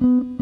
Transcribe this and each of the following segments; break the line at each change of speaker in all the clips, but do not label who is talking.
Thank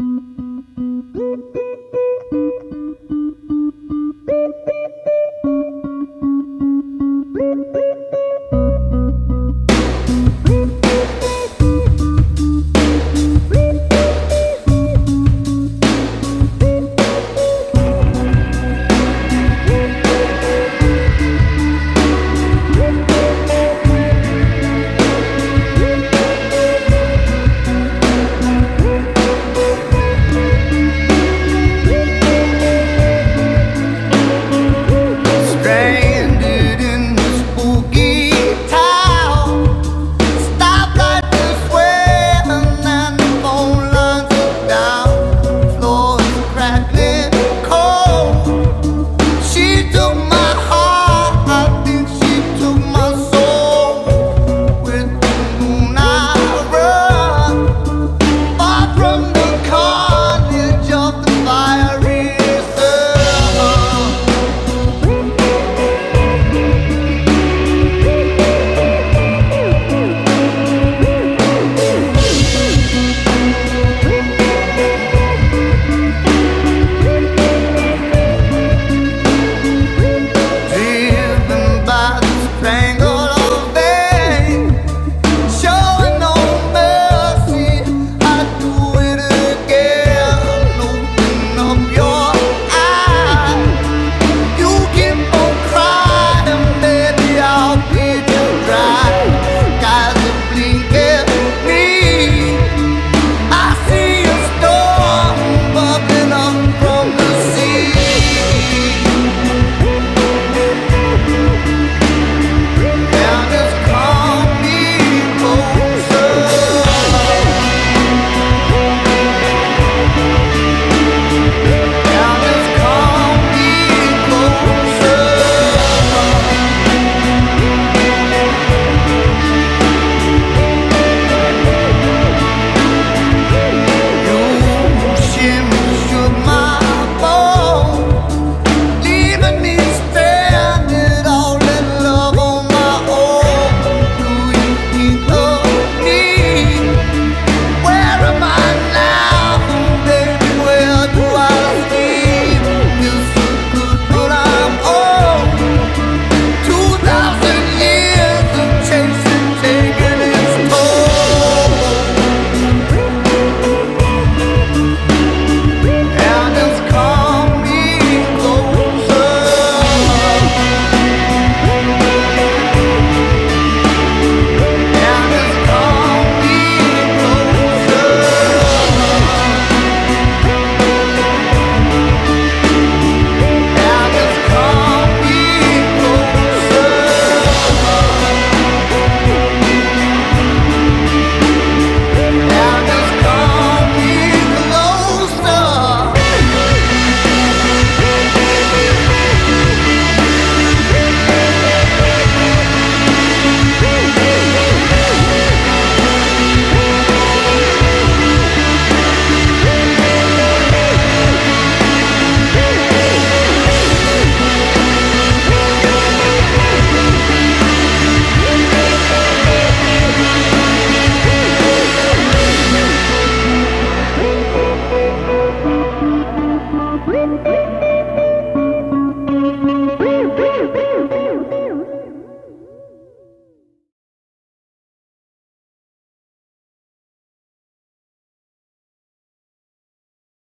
Whee!